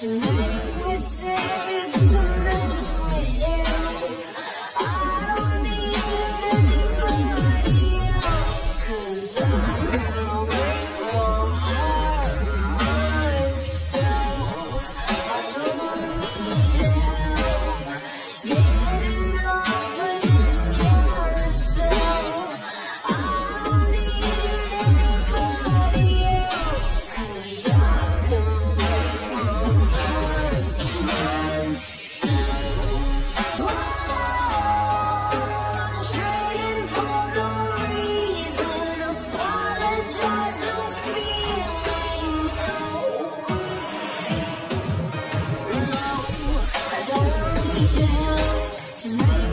to tonight.